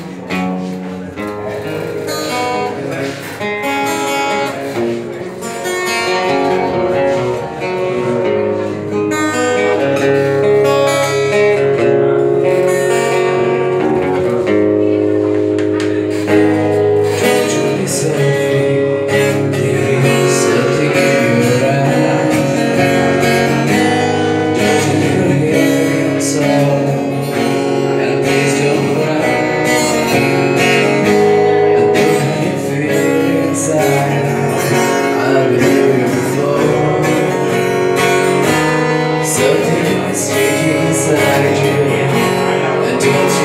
Yeah.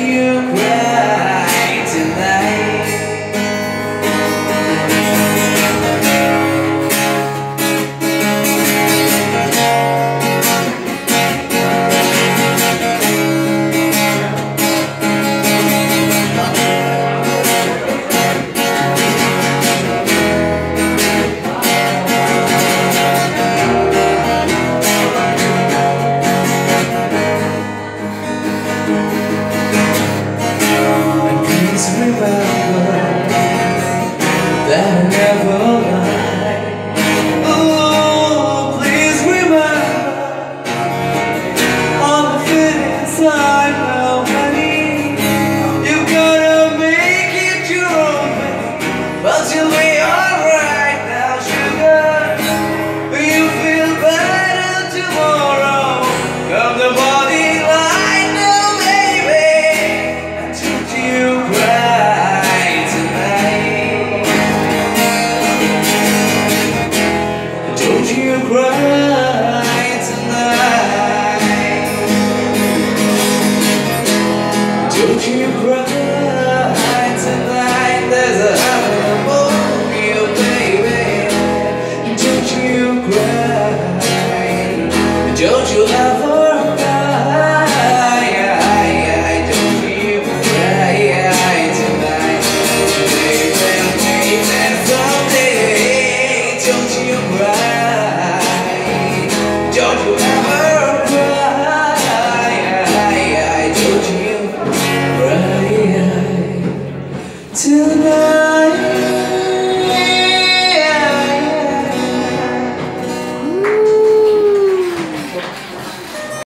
you Please remember that I never have